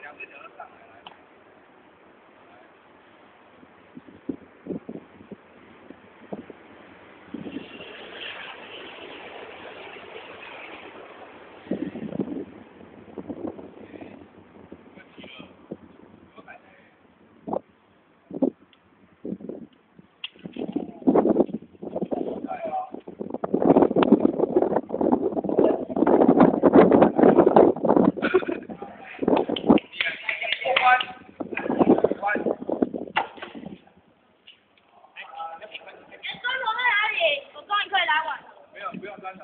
两个小时上来。哎，